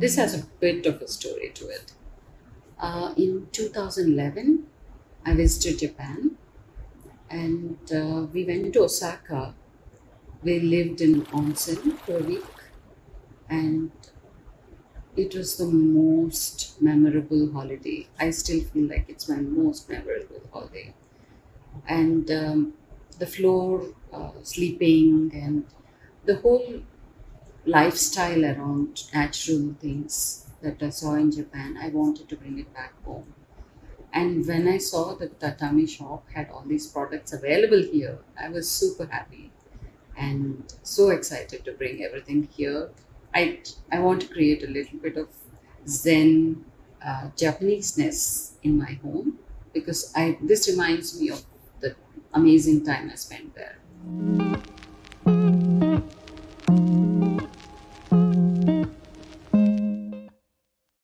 this has a bit of a story to it. Uh, in 2011, I visited Japan and uh, we went to Osaka. We lived in onsen for a week and it was the most memorable holiday. I still feel like it's my most memorable holiday. And um, the floor, uh, sleeping, and the whole lifestyle around natural things that I saw in Japan, I wanted to bring it back home. And when I saw that Tatami shop had all these products available here, I was super happy and so excited to bring everything here. I, I want to create a little bit of Zen uh, Japaneseness in my home because I this reminds me of the amazing time I spent there.